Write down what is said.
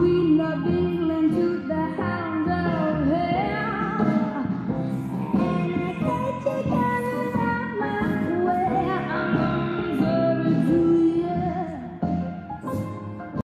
we love it.